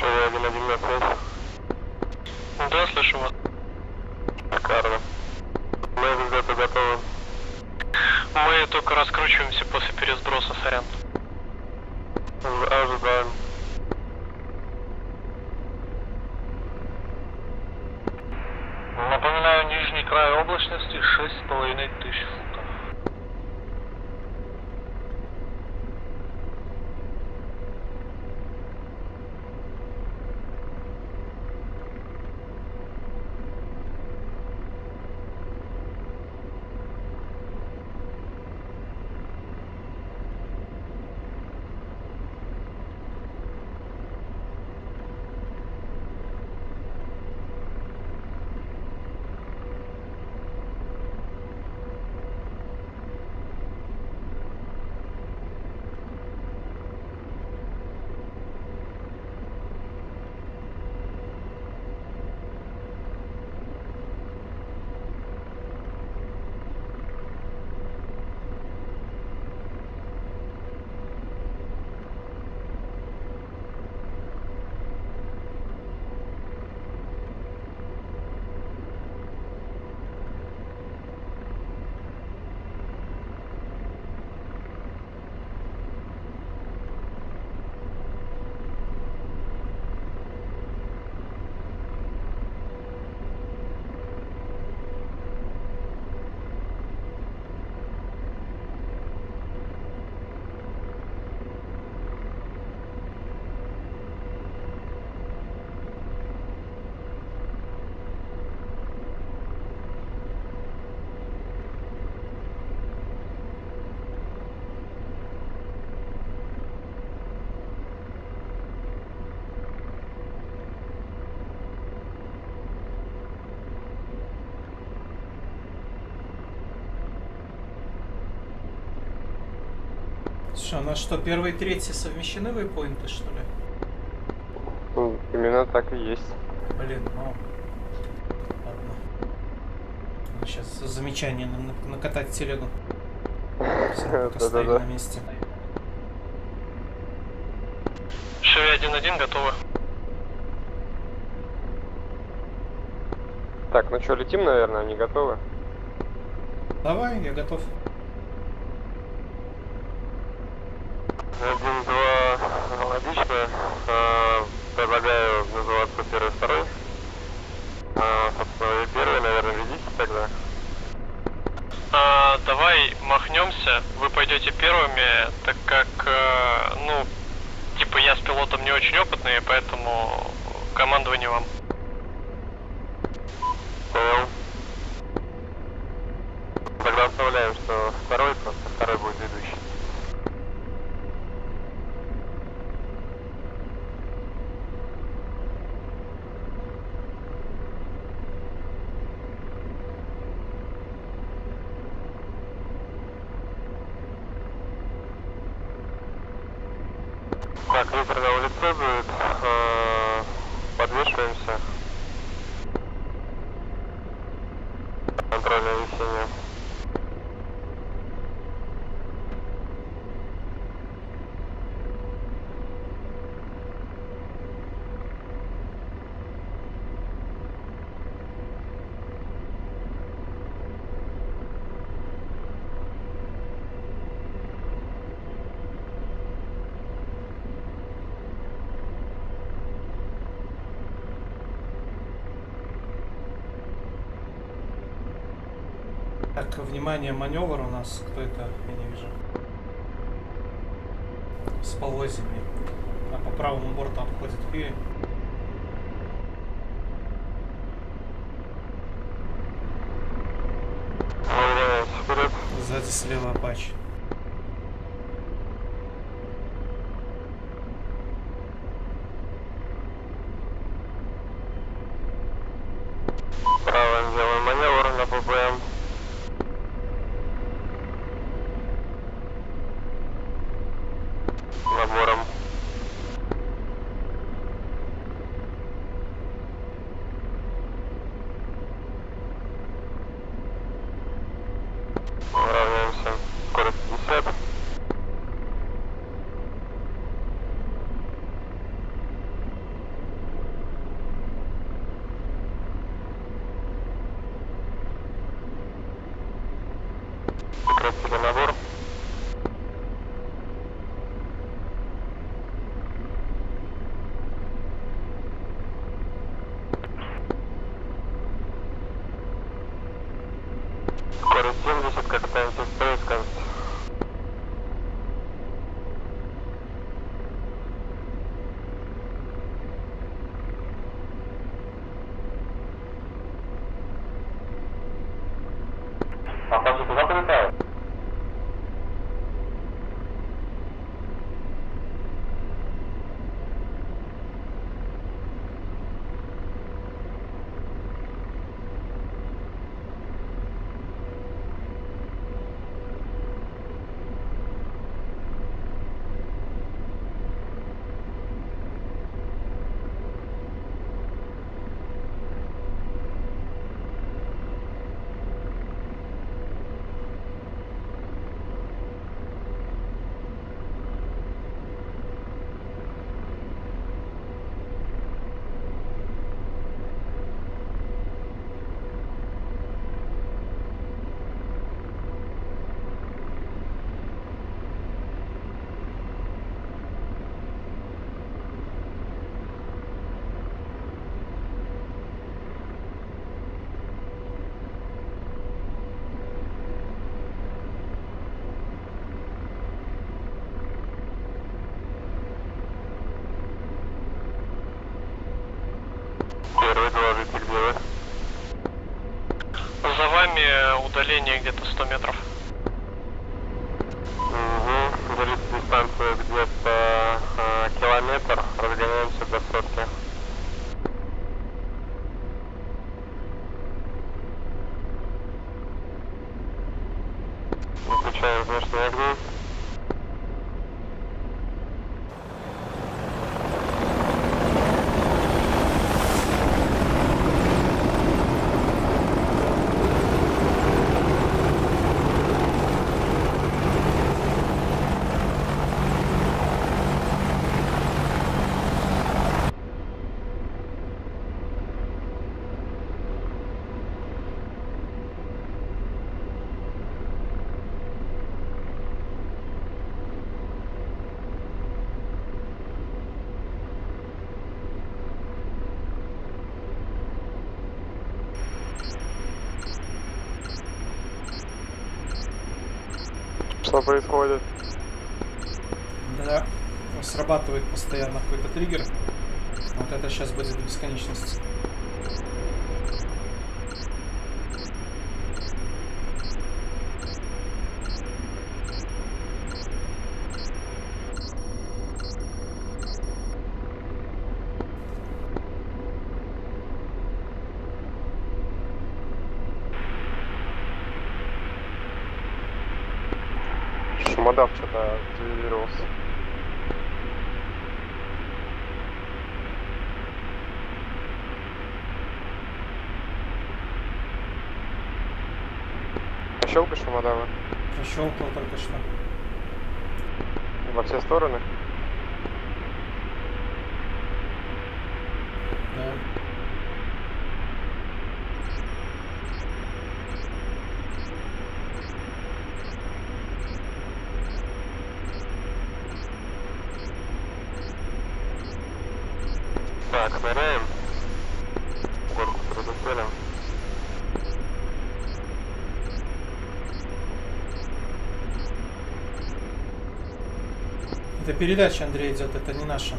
Шеве 1-1 на связь. Да, слышу вас. Шикарно. Мы где-то готовы. Мы только раскручиваемся после пересброса, сорян. Ожидаем. У нас что, первый и третий совмещены вейпоинты, что ли? Ну, именно так и есть. Блин, ну... Ладно. Сейчас замечание на- на- накатать телегу. Все, пока на месте. Шеве 1-1 готовы. Так, ну что, летим, наверное, они готовы? Давай, я готов. Один, два, отлично. А, предлагаю называться первый, второй. А, собственно, вы первый, наверное, ведите тогда. А, давай махнемся, вы пойдете первыми, так как, э, ну, типа я с пилотом не очень опытный, поэтому командование вам. Понял. Тогда оставляем, что второй, просто второй будет ведущий. Так, ветер на улице будет. А, Подвешиваемся. Контрольное весеннее. Так, внимание, маневр у нас. Кто это? Я не вижу. С полозьями. А по правому борту обходит Хьюи. Сзади слева Апач. de labor удаление где-то 100 метров. Что происходит? Да, срабатывает постоянно какой-то триггер. Вот это сейчас будет до шумодава Прощелкал только что. во все стороны. Передача, Андрей, идет, это не наша.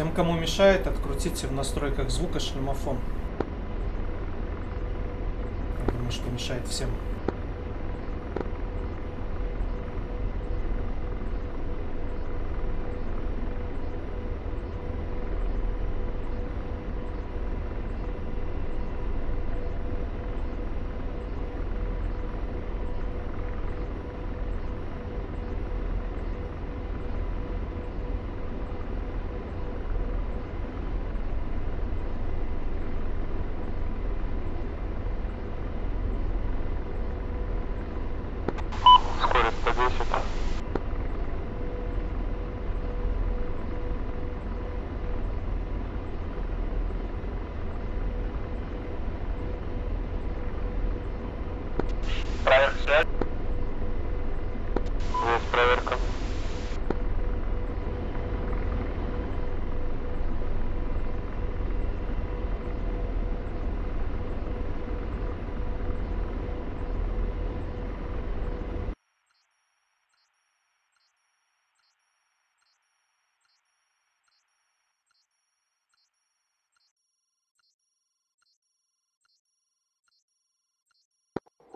Всем, кому мешает, открутите в настройках звука шлемофон. Я думаю, что мешает всем. Скорость 110. Проверка связи. Есть проверка.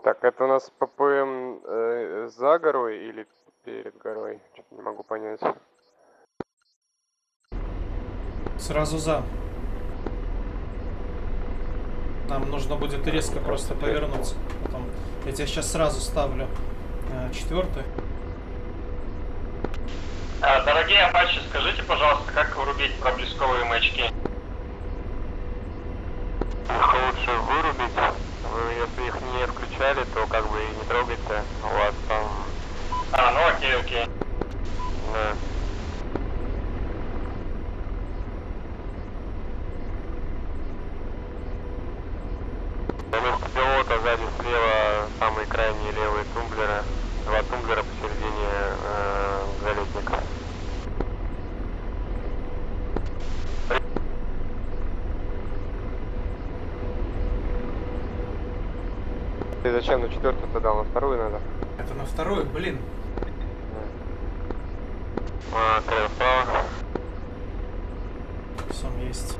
Так, это у нас ППМ э, за горой или перед горой? Что-то не могу понять. Сразу за. Нам нужно будет резко просто повернуться. Потом. Я тебя сейчас сразу ставлю э, четвертый. А, Дорогие апачи, скажите, пожалуйста, как вырубить проблесковые маячки? Их лучше вырубить. Вы, если их не включали, то как бы и не трогайте. У вас там... А, ну окей, окей. Да. Вместо пилота сзади слева самые крайние левые тумблеры. Два тумблера посередине э, залетника. Ты зачем на четвертую тогда? На вторую надо? Это на второй, блин. А, крыло вправо. Все есть.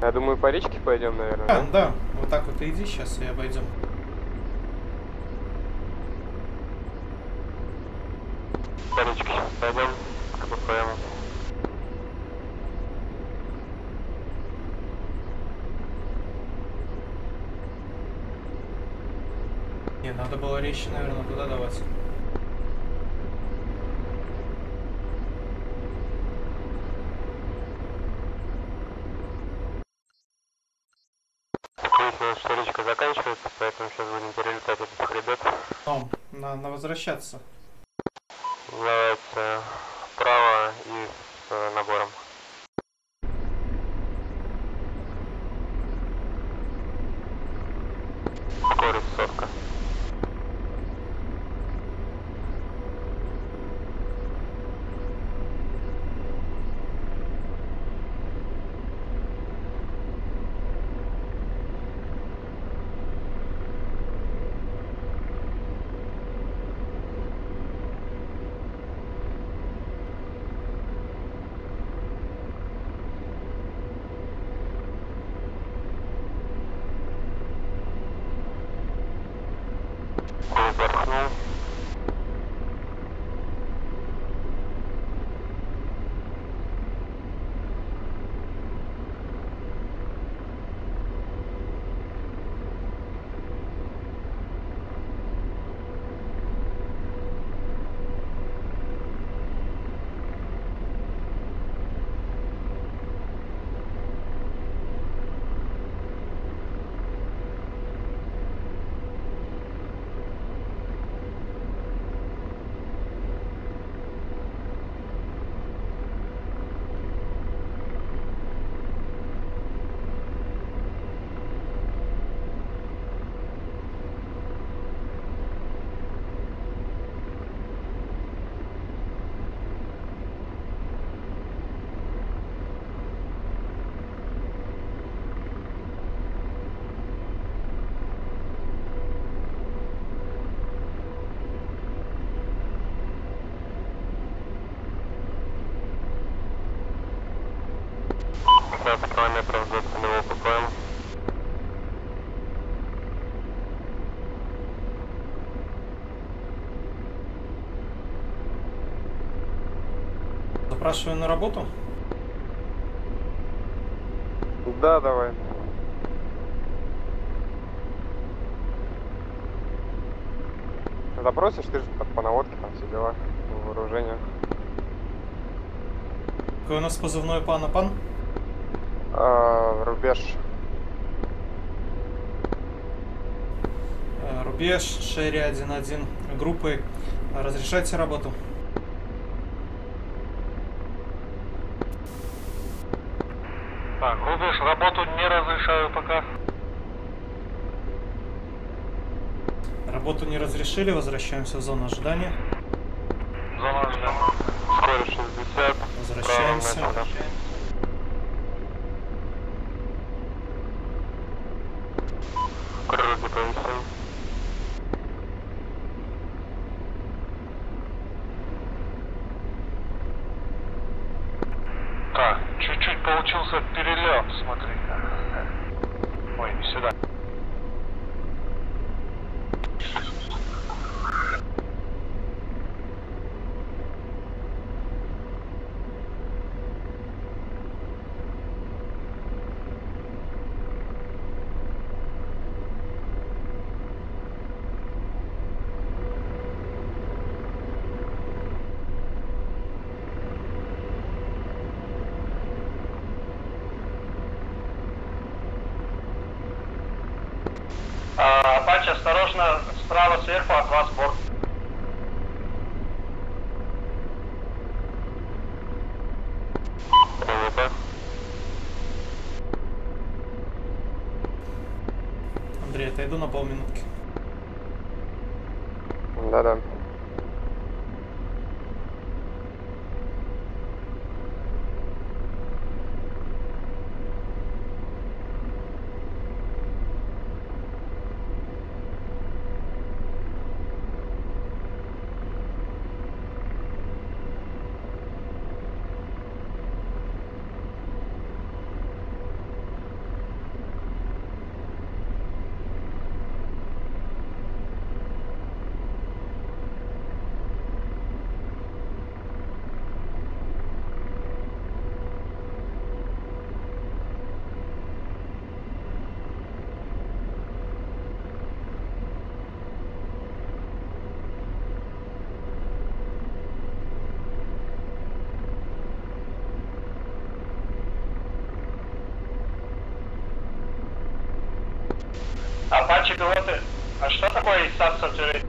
Я думаю, по речке пойдем, наверное. А, да, вот так вот и иди сейчас и обойдем. По речке сейчас пойдем к КППМ. Не, резче, наверное, туда давать. Что речка заканчивается, поэтому сейчас будем перелетать этот хребет. Том, надо возвращаться. Давайте вправо и с э, набором. 15 километров до целевого ППМ. Запрашиваю на работу. Да, давай. Запросишь, ты же по, по наводке, там все дела, по вооружению. Какой у нас позывной пана пан? А, рубеж. Э, Рубеж, Шерри 1-1 группы. Разрешайте работу? Так, рубеж, работу не разрешаю пока. Работу не разрешили, возвращаемся в зону ожидания. Зона ожидания. Скорость 60. Возвращаемся. Право пилоты, а что такое ИСАС Сатюрей?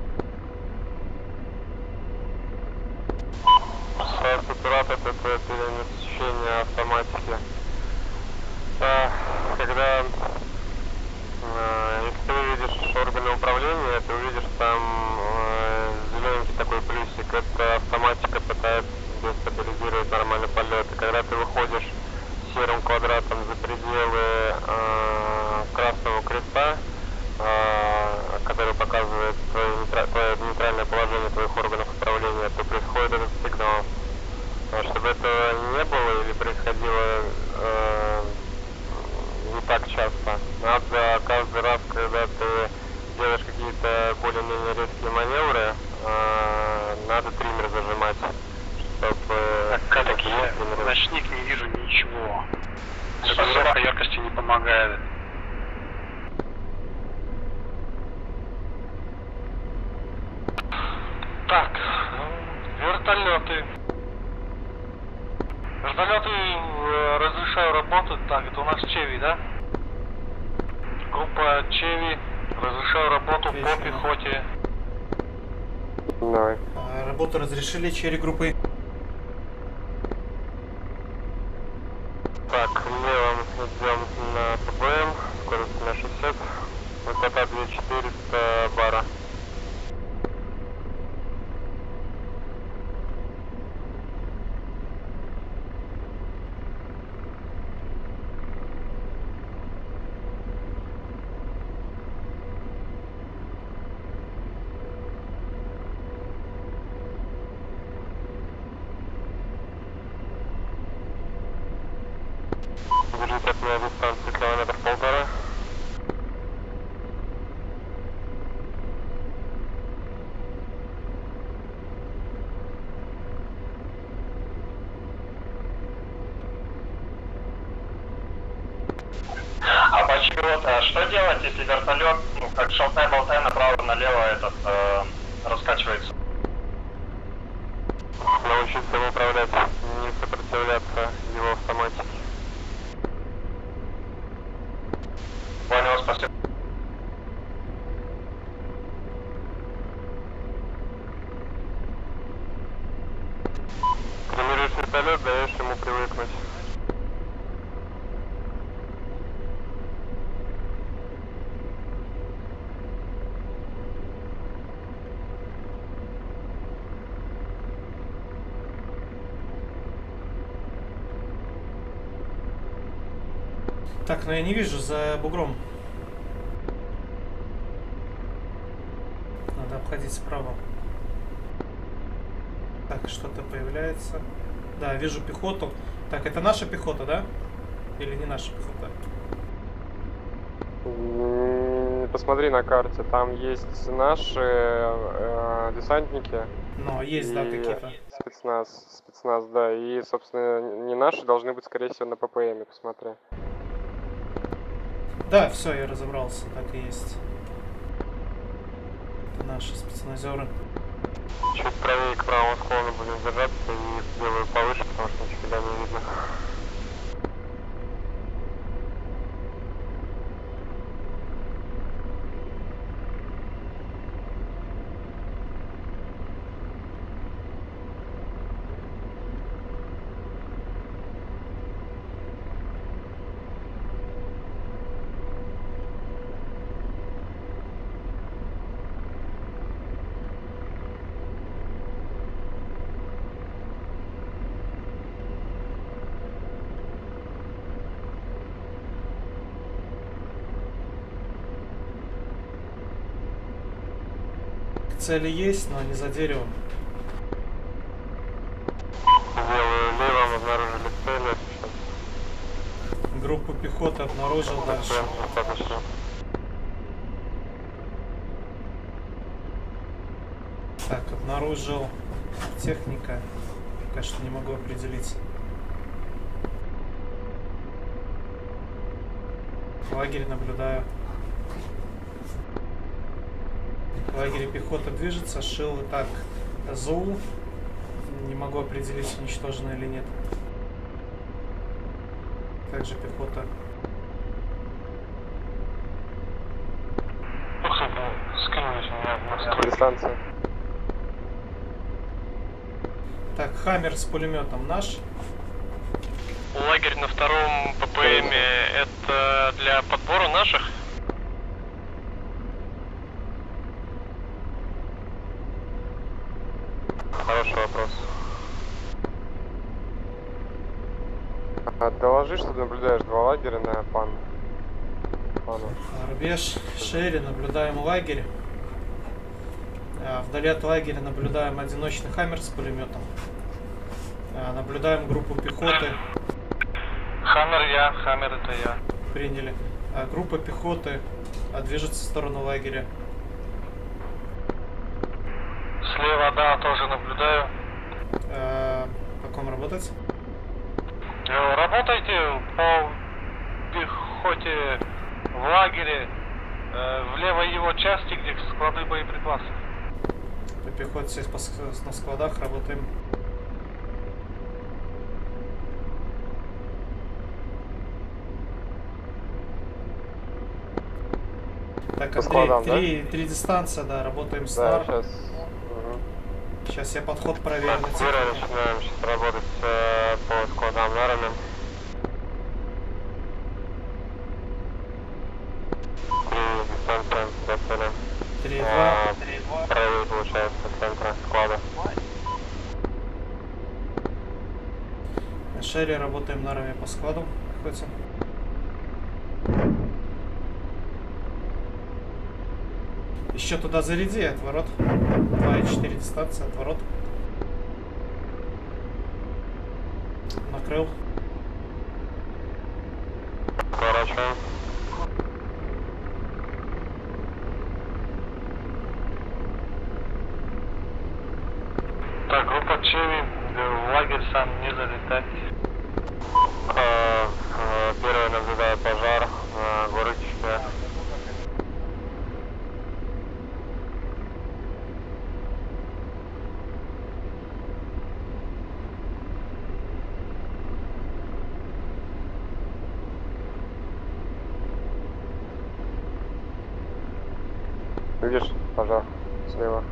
Сатурат это перенасыщение автоматики. А, Когда, а, если ты увидишь органы управления, ты увидишь там зелененький такой плюсик. Это автоматика пытается тебе стабилизировать нормальный полет. И когда ты выходишь серым квадратом за пределы а, красного креста, а, который показывает твое, твое нейтральное положение твоих органов управления, то происходит этот сигнал. А Чтобы этого не было или происходило э, не так часто, надо каждый раз, когда ты делаешь какие-то более-менее резкие маневры, э, надо триммер зажимать, чтобы... Кадок, я Триммер- ночник не вижу ничего. Регулировка яркости не помогает. Так, ну, вертолеты. Вертолеты разрешаю работать. Так, это у нас Чеви, да? Группа Чеви. Разрешаю работу по Отлично. пехоте. Давай. А, Работу разрешили черри группы. Так, левым идем на ПБМ, скорость на 60, высота 2400 бара. Ну, как шалтай-болтай направо-налево этот, э, раскачивается? Научиться им управлять, не сопротивляться его автоматике. Понял, спасибо. Тренируешь вертолет, даешь ему привыкнуть. Так, но я не вижу за бугром. Надо обходить справа. Так, что-то появляется. Да, вижу пехоту. Так, это наша пехота, да? Или не наша пехота? Посмотри на карте, там есть наши э, десантники. Но есть, да, какие-то. Спецназ, спецназ, да. И, собственно, не наши должны быть, скорее всего, на ППМе, посмотри. Да, все, я разобрался, так и есть. Это наши спецназеры. Чуть правее к правому склону будем держаться и сделаю повыше, потому что нифига не видно. Цели есть, но не за деревом. Обнаружили цели. Группу пехоты обнаружил дальше. достаточно. Так, обнаружил техника. Пока что не могу определить. Лагерь наблюдаю. В лагере пехота движется, шил и так. ЗУ. Не могу определить, уничтожена или нет. Также пехота. Дистанция. Так, Хаммер с пулеметом наш. Лагерь на втором ППМе это для подбора наших? Хороший вопрос. А, доложи, что наблюдаешь два лагеря на пан. Пану. Рубеж Шерри, наблюдаем лагерь. А, Вдали от лагеря наблюдаем одиночный хаммер с пулеметом. А, Наблюдаем группу пехоты. Хаммер я, Хаммер это я. Приняли. А, Группа пехоты а, движется в сторону лагеря. Слева, да, тоже наблюдаю. По ком работать? Э, Работайте по пехоте в лагере, э, в левой его части, где склады боеприпасов. По пехоте на складах работаем. Так, По Андрей, складам, да? три, три дистанция, да, работаем с Да, нар. сейчас. Сейчас я подход проверю. Кира, начинаем сейчас работать э, по складам нарами. Три дистанция до цели. Три, два. А, правее получается центра склада. Шерри, работаем нарами по складу. Хоть. Еще туда заряди отворот. 2,4 дистанция, отворот. Накрыл. Да. Так, группа Чеви, в лагерь сам не залетать. Э, э, Первый наблюдает пожар на горочке. Видишь пожар слева?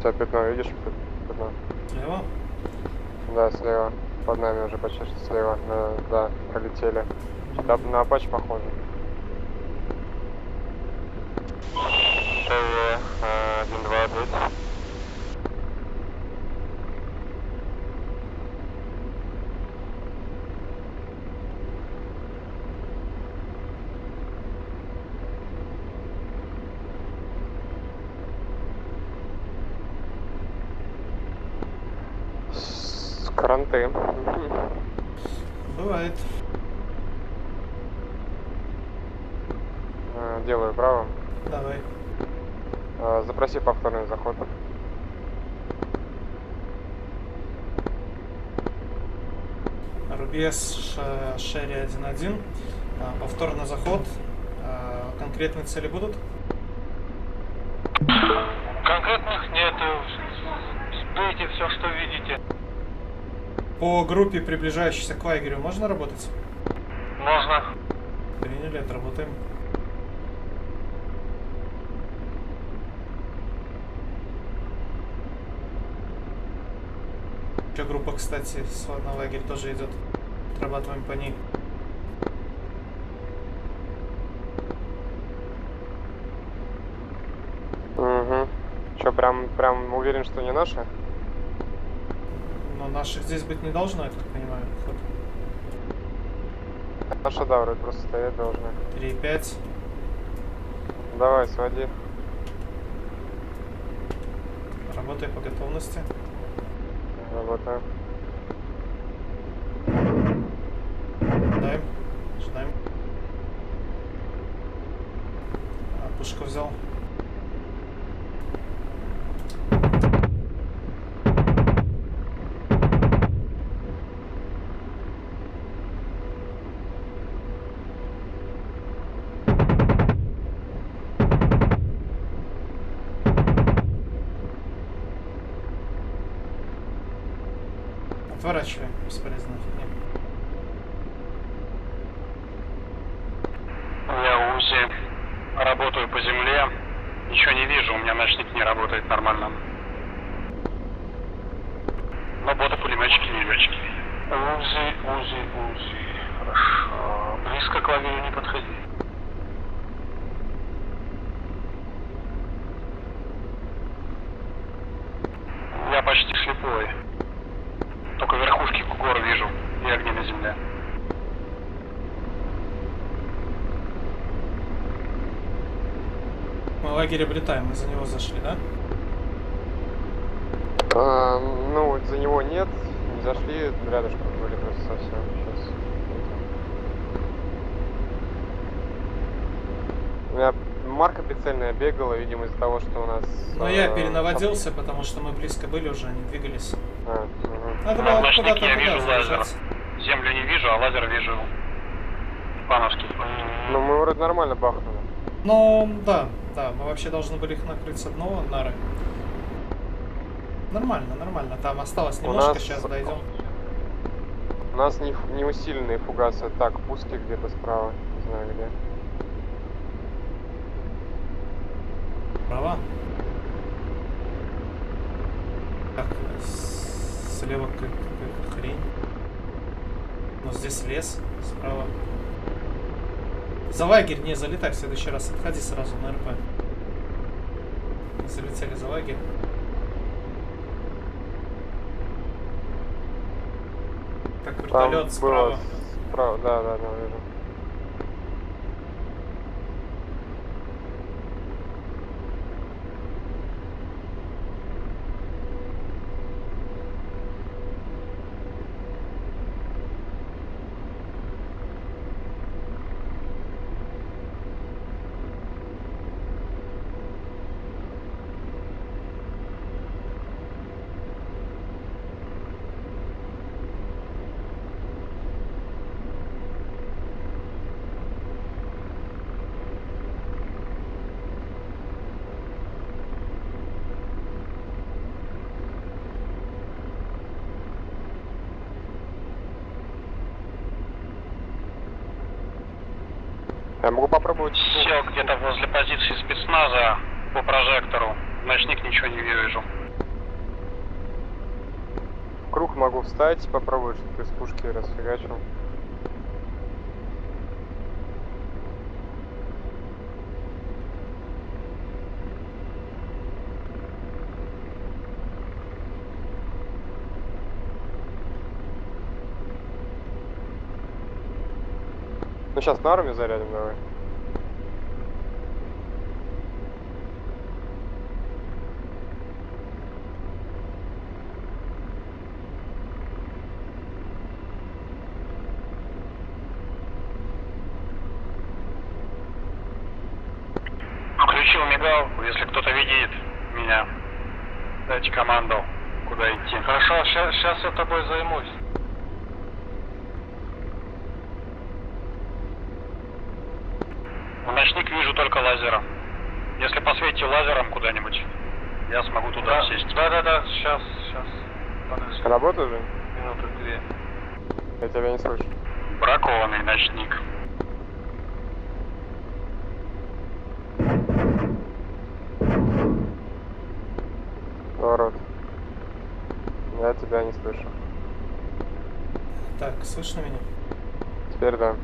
Тебя пятно видишь? Пят- Пятно. Слева? Да, слева. Под нами уже почти слева. На- да, пролетели. Да, на Апач похоже. Шеве, один, два, ответь. С каранты. Бывает. Э, Делаю право. Давай. Э, Запроси повторный заход. Э, Шерри 1.1. А, Повторный заход. А, Конкретные цели будут? Конкретных нету. Сбейте все, что видите. По группе, приближающейся к лагерю, можно работать? Можно. Приняли, отработаем. Еще группа, кстати, с- на лагерь тоже идет. Отрабатываем по ней. Угу. Че, прям, прям уверен, что не наши? Но наших здесь быть не должно, я так понимаю. Наши, да, вроде просто стоять должны. 3-5. Давай, своди. Работай по готовности. Работаем. Отворачиваем, бесполезно фигня. Я УЗИ. Работаю по земле. Ничего не вижу, у меня ночник не работает нормально. Но боты-пулеметчики вижу. УЗИ, УЗИ, УЗИ. Хорошо. Близко к лагерю не подходи. Я почти слепой. Только верхушки гор вижу и огни на земле. Мы лагерь облетаем, мы за него зашли, да? А, ну, вот за него нет. Не зашли, рядышком были просто совсем. Сейчас. У меня марка прицельная бегала, видимо, из-за того, что у нас... Но я а, перенаводился, потому что мы близко были уже, они двигались. А, мгм. Надо На было куда-то я вижу лазер. Землю не вижу, а лазер вижу. Пановский. Ну, мы вроде нормально бахнули. Ну, да, да, мы вообще должны были их накрыть с одного нары. Нормально, нормально. Там осталось немножко, нас- сейчас дойдем. У нас не, не усиленные фугасы. Так, пуски где-то справа. Не знаю где. Право. Так, слева как- какая-то хрень. Но здесь лес справа. За лагерь не залетай в следующий раз. Отходи сразу на РП. Залетели за лагерь. Так, Там вертолет справа. было справа. Да, да, да, вижу. Я могу попробовать. Сел где-то возле позиции спецназа по прожектору. Ночник ничего не вижу. В встать, попробовать, чтобы из пушки расфигачил. Ну сейчас на армию зарядим давай. Включил мигалку, если кто-то видит меня. Дайте команду, куда идти. Хорошо, сейчас, сейчас я тобой займусь. В ночник вижу только лазером. Если посветите лазером куда-нибудь, я смогу туда сесть. Да-да-да, сейчас, сейчас. Подожди, Работа уже? минуты две. Я тебя не слышу. Бракованный ночник. Ворот. Я тебя не слышу. Так, слышно меня? Теперь да.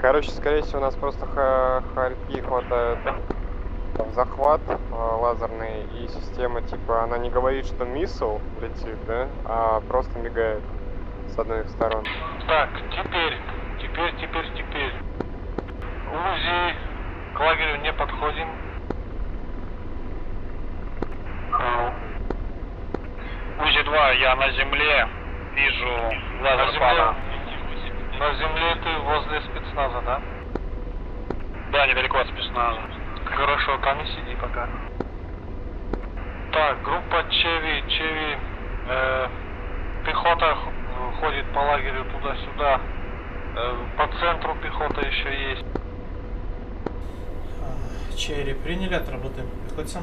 Короче, скорее всего, у нас просто ха- харьки хватает в захват э, лазерный, и система, типа, она не говорит, что миссл летит, да, а просто мигает с одной из сторон. Так, теперь, теперь, теперь, теперь. УЗИ, к лагерю не подходим. УЗИ-2, я на земле, вижу лазер пана. На земле ты возле спецназа, да? Да, недалеко от спецназа. Хорошо, там и сиди пока. Так, группа Чеви, Чеви, э, пехота ходит по лагерю туда-сюда. Э, по центру пехота еще есть. А, Черри приняли, отработаем. Приходится.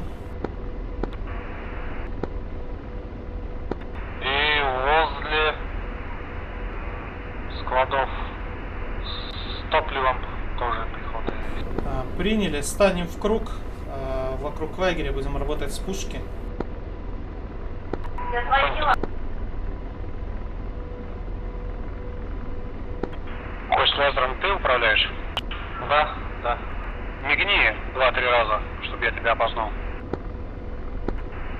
И возле складов с топливом тоже пехота есть. А, приняли, станем в круг. а, Вокруг лагеря будем работать с пушки. Кость лазером ты управляешь? Да, да. Мигни два-три раза, чтобы я тебя опознал.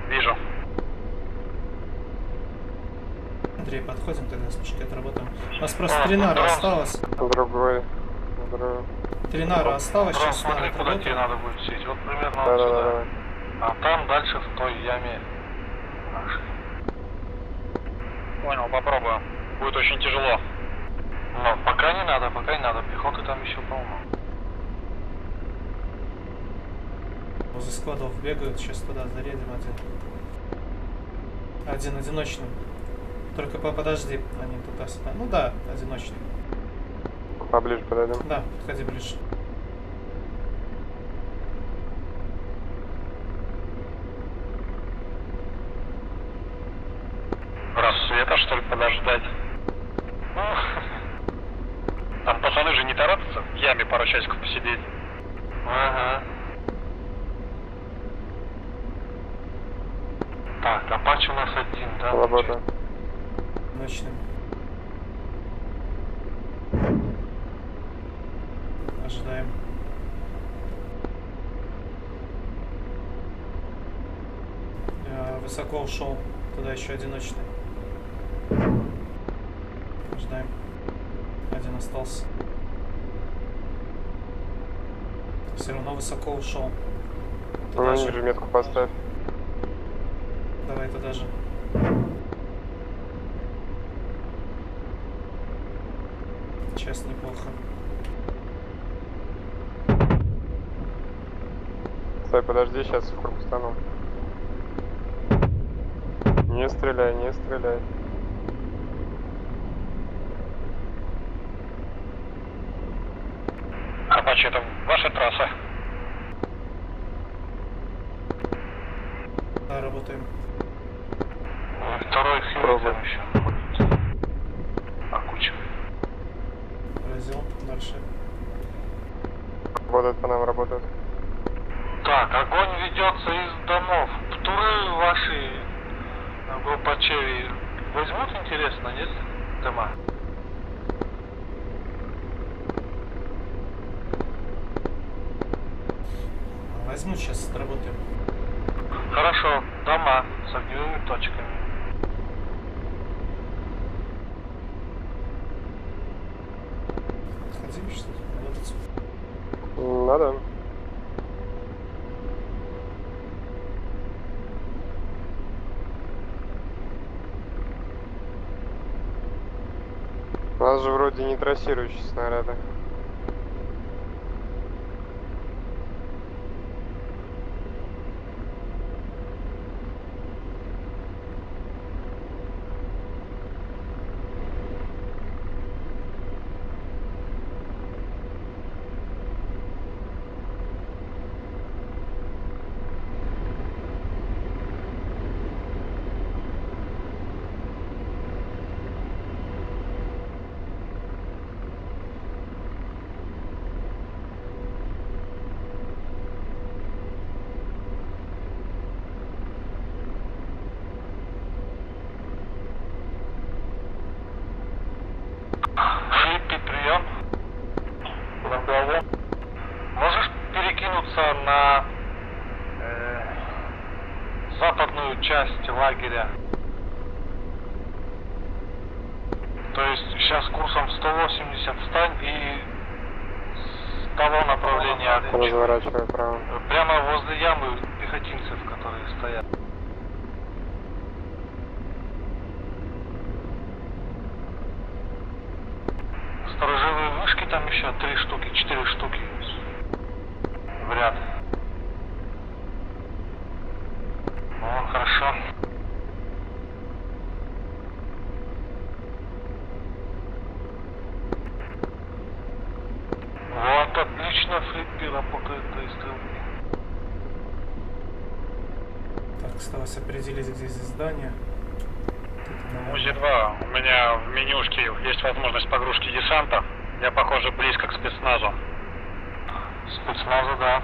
Вижу. Андрей, подходим тогда с пушкой отработаем. У нас просто три нара осталось. Другой. Другой. Три нара осталось, Ром, сейчас смотри, надо куда тебе отработаем. надо будет сесть. Вот примерно вот Да-да-да. сюда. давай. А там дальше в той яме нашей. Понял, попробую. Будет очень тяжело. Но пока не надо, пока не надо. Пехоты там еще полно. Возле складов бегают, сейчас туда зарядим один. Один одиночный. Только по- подожди, они туда-сюда. Ну да, одиночный. Поближе подойдем. Да, подходи ближе. Рассвета, что ли, подождать? Ну, Там пацаны же не торопятся в яме пару часиков посидеть. Ага. Так, Апач у нас один, да? Работа. Ночным. Ожидаем. Э, Высоко ушел. Туда еще одиночный. Ожидаем. Один остался. Все равно высоко ушел. Ну, Туда же. ниже метку поставь. Давай туда же. Сейчас неплохо. Стой, подожди, сейчас в круг стану. Не стреляй, не стреляй. trasę. A, robotem. Нас же вроде не трассирующие снаряды. Флиппи, прием. Можешь перекинуться на э, западную часть лагеря? То есть сейчас курсом 180 встань и с того направления огонь. Разворачиваю право. Прямо возле ямы пехотинцев, которые стоят. Там еще три штуки, четыре штуки в ряд. Ну, хорошо. Вот, отлично, флиппера покрытые стрелки. Так, осталось определить, где здесь здание. Тут, наверное, УЗИ-2, у меня в менюшке есть возможность погрузки десанта. Я, похоже, близко к спецназу. Спецназа, да.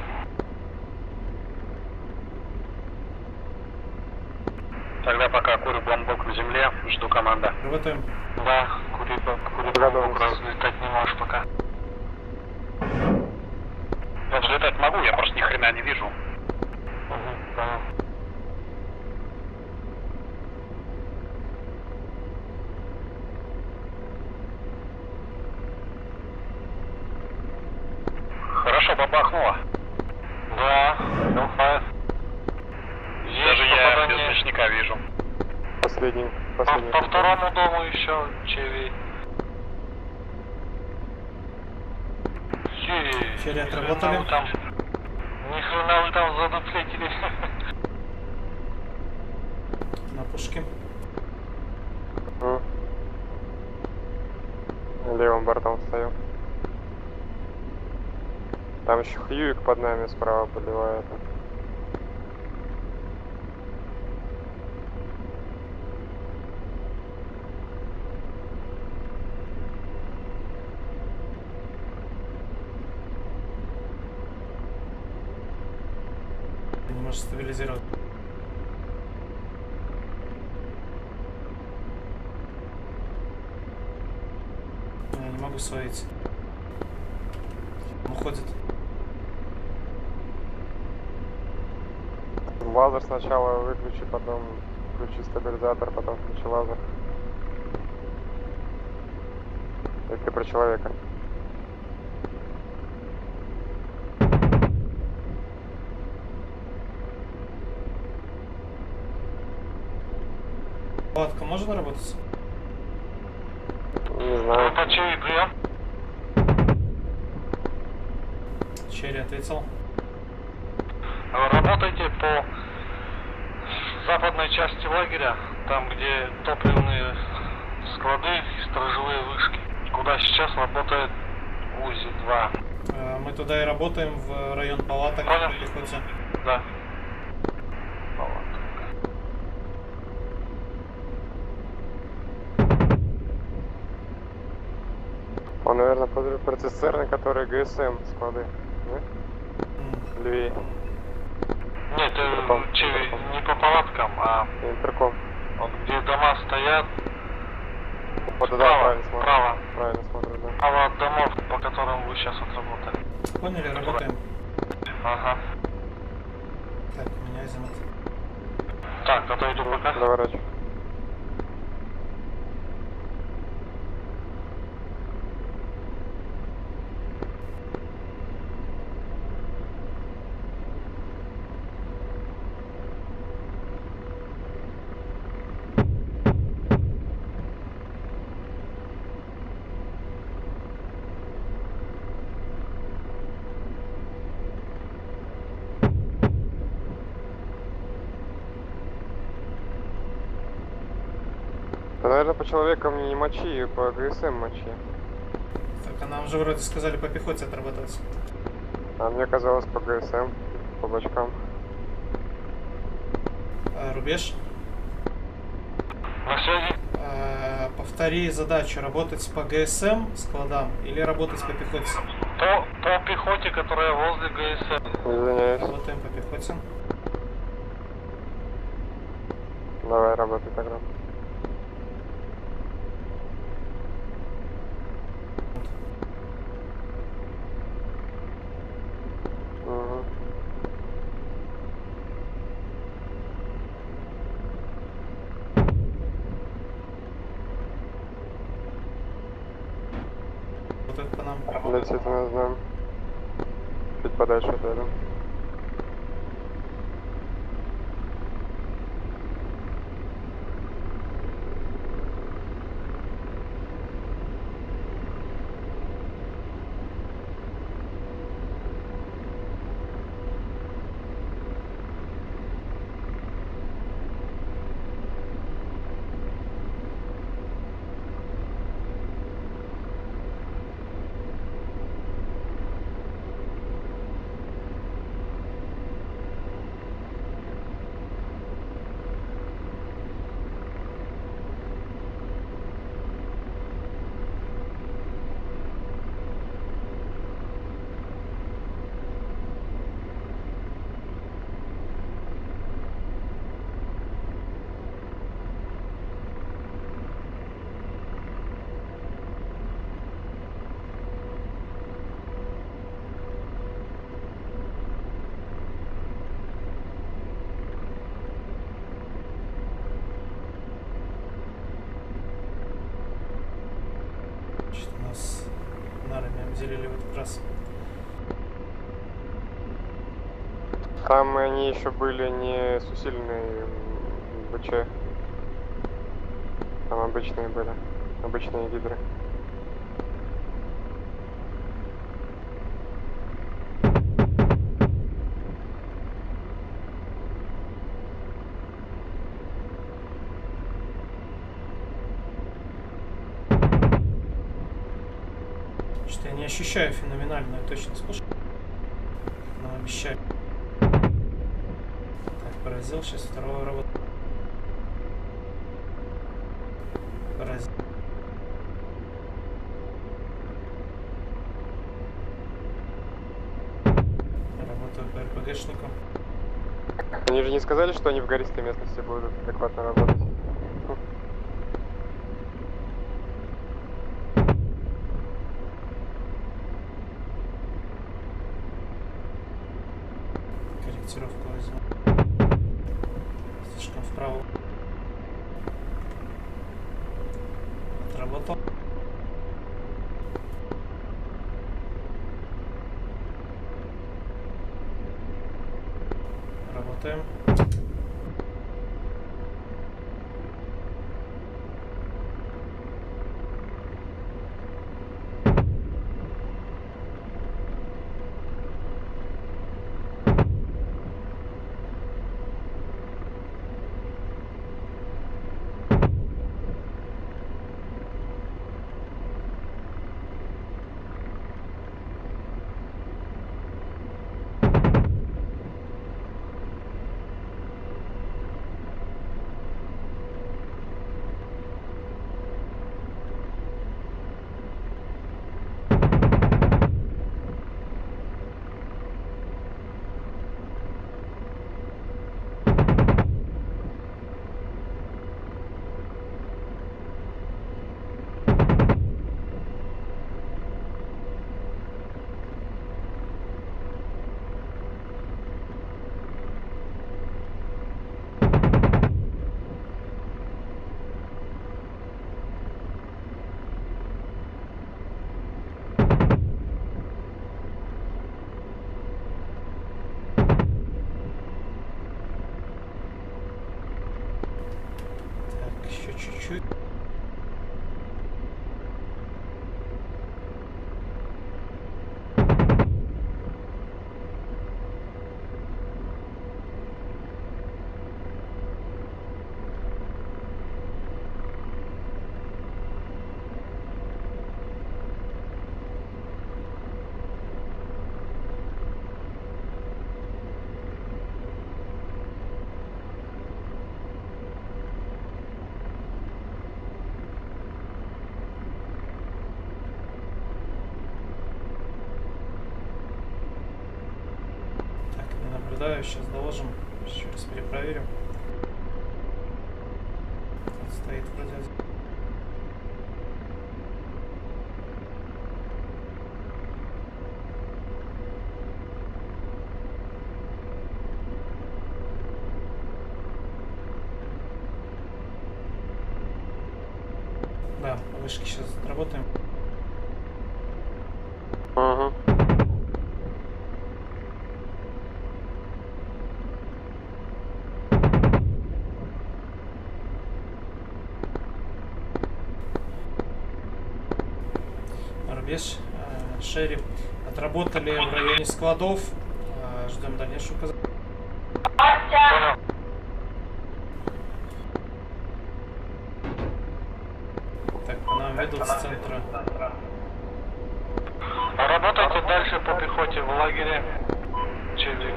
Тогда пока курю бомбок в земле, жду команда. Работаем. Да, кури, кури Готовность. разлетать не можешь пока. Я взлетать могу, я просто ни хрена не вижу. Угу, понял. Хорошо бабахнуло. Да, Hellfire. Есть Даже я попадание. без ночника вижу. Последний. По, Последний. по второму дому еще Чеви. Е, Черри ни отработали? хрена вы Там, ни хрена вы там задуплетили. На пушке. М. Левым бортом встаю. Там еще Хьюик под нами справа поливает. Не можешь стабилизировать. Я не могу свалить. Он уходит. Лазер сначала выключи, потом включи стабилизатор, потом включи лазер. Это ты про человека. Палатка можно работать? Не знаю. Группа Чеви, прием. Черри ответил. Работайте по западной части лагеря, там где топливные склады и сторожевые вышки, куда сейчас работает УЗИ-2. Э, Мы туда и работаем, в район палаток Понял. Да. Палатка. Он, наверное, под процессорный, который ГСМ склады. Да? М, Левее. Нет, э, Интерком. Не по палаткам, а Интерком. вот где дома стоят, Вот туда Справа, правильно смотрю. справа. Правильно смотрю, да. право от домов, по которым вы сейчас отработали. Поняли, работаем. Ага. Так, меня азимут. Так, отойду пока. Заворачивай. Да, наверное, по человекам не мочи, по ГСМ мочи. Так, а нам же вроде сказали по пехоте отрабатывать. А мне казалось по ГСМ, по бочкам. А, рубеж. На связи. А, повтори задачу, работать по ГСМ складам или работать по пехоте? По, по пехоте, которая возле ГСМ. Извиняюсь. Работаем по пехоте. Давай, работай тогда. Там они еще были не с усиленной БЧ. Там обычные были. Обычные гидры. Что я не ощущаю феноменальную точность пушки. Нам обещали. Поразил, сейчас второго работа. Поразил. Работаю по РПГшнику. Они же не сказали, что они в гористой местности будут адекватно работать. Сейчас доложим, еще раз перепроверим. Тут стоит вроде один. Да, по вышке сейчас работаем. Угу. Рубеж, э, Шерри. Отработали в районе складов. Э, Ждем дальнейшего указания. Понял. Так, по нам ведут с центра. Работайте дальше по пехоте в лагере. Чили.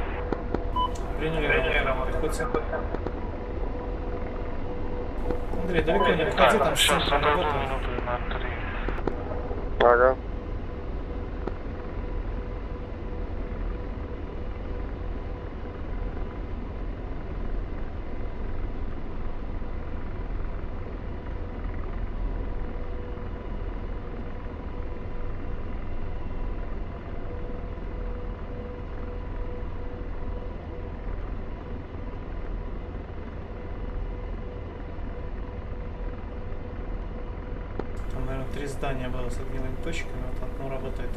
Приняли работу. Андрей, далеко не отходи, там сейчас три. Ага. Там, наверное, три здания было с огневыми точками, вот одно работает.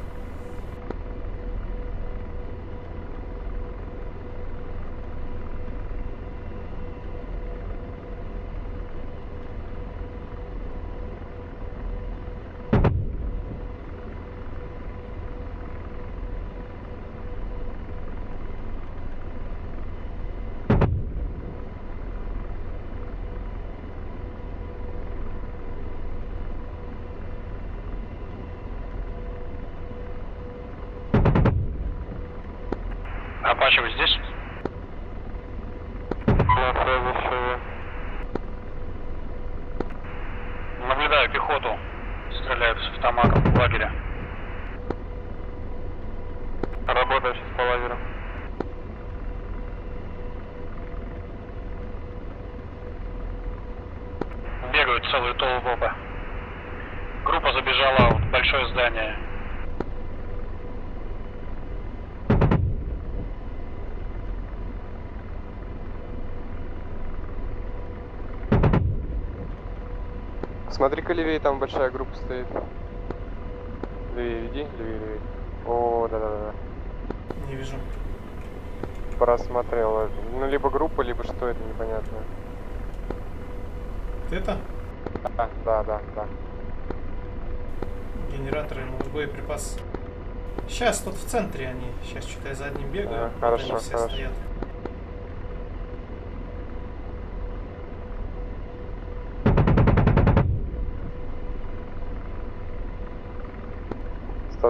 Апачи, вы здесь? На связи еще Наблюдаю пехоту. Стреляют с автоматом в лагере. Работаю сейчас по лагерю. Бегают целые толпы. Группа забежала в большое здание. Смотри-ка левее, там большая группа стоит. Левее веди, левее, левее. О, да-да-да. Не вижу. Просмотрел. Ну, либо группа, либо что это, непонятно. Ты это? Да, да, да, да. Генераторы, боеприпас. Сейчас тут в центре они. Сейчас что-то я за одним бегаю. А, хорошо, они все хорошо. стоят.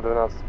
112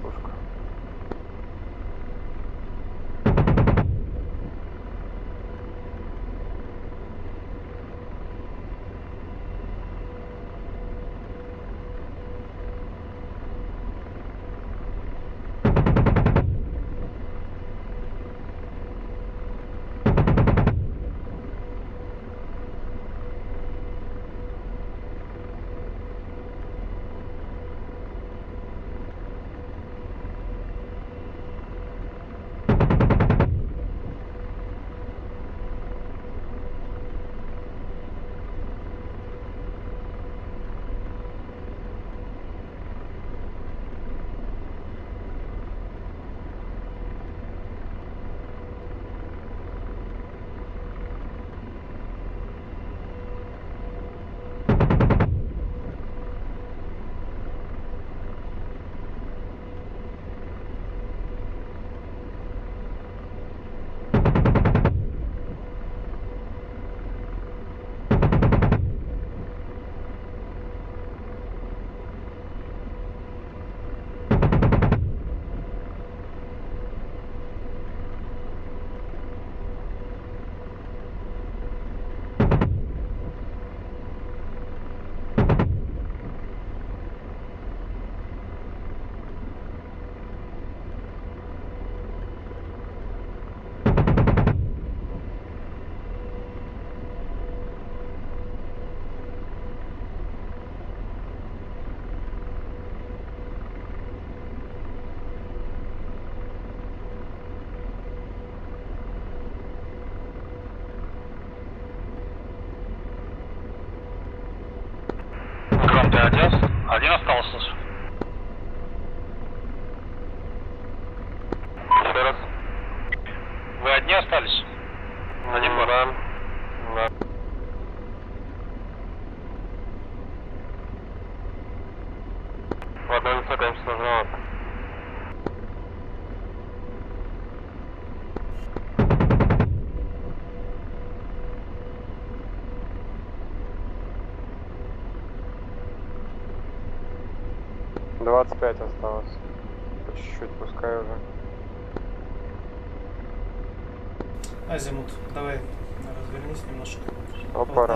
Владивосток.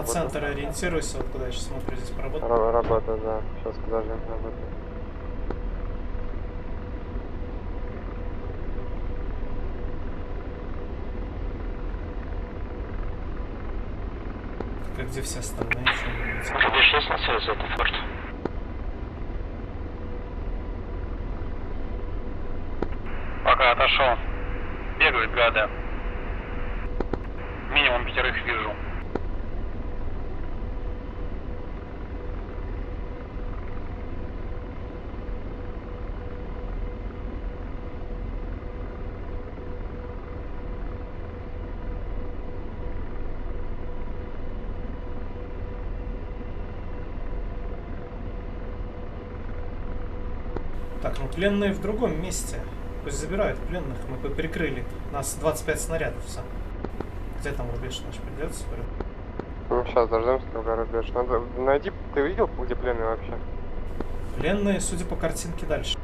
Центр ориентируйся, вот куда я сейчас смотрю, здесь поработал. Ра- Работа, да. Сейчас подожди, работает. Как где все остальные? Чё они не видят? Рубеж есть на связи, это форт. Пока отошел. Бегают гады. Минимум пятерых вижу. Так, ну пленные в другом месте. Пусть забирают пленных, мы бы прикрыли. У нас 25 снарядов все. Где там рубеж наш придется? Ну, сейчас дождемся, когда рубеж. Надо найди, ты видел, где пленный вообще? Пленные, судя по картинке, дальше.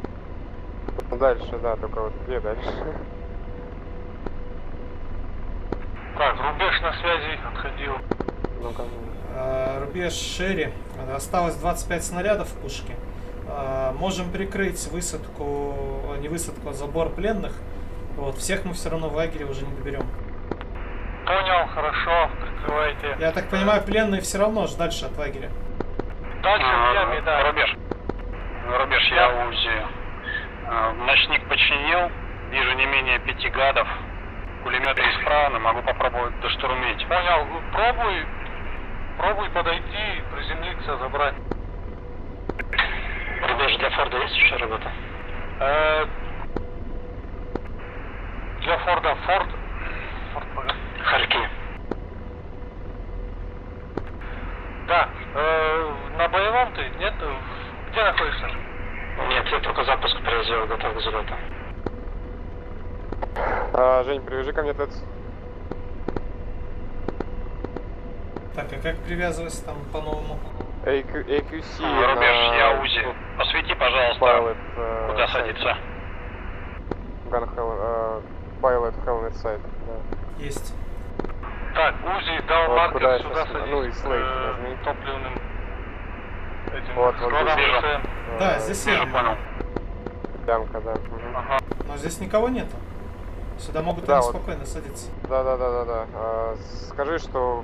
Ну, дальше, да, только вот где дальше? Так, рубеж на связи отходил. Ну-ка. А, Рубеж Шерри. Осталось 25 снарядов в пушке. А, Можем прикрыть высадку, о, не высадку, а забор пленных. Вот, всех мы все равно в лагере уже не доберем. Понял, хорошо, прикрывайте. Я так понимаю, пленные все равно ж дальше от лагеря. Дальше в яме, А, да. Рубеж. Рубеж, я УЗИ. А, Ночник починил. Вижу не менее пяти гадов. Пулеметы исправны, могу попробовать доштурмить. Понял, пробуй, пробуй подойти, приземлиться, забрать. Рубеж для Форда есть еще работа? Э, для Форда Форд. Форд. Харьки. Да, э, на боевом ты? Нет? Где находишься? Нет, я только запуск произвел, готов к взлету. А, Жень, привяжи ко мне ТЭЦ. Так, а как привязываться там по-новому? AQ, AQC А, Рубеж, на я УЗИ. Посвети, пожалуйста, Pilot, э, куда сайт. садиться. Gun э, Pilot Helmet Sight, да. Есть. Так, Узи дал Вот сюда садись. ну и слейд э, нажми. топливным этим Вот, вот здесь. Э, Да, здесь Вижу, я. понял. Ямка, да. мгм. Ага. Но здесь никого нету. Сюда могут Да, они вот. спокойно садиться. Да, да, да, да, да. А, скажи, что.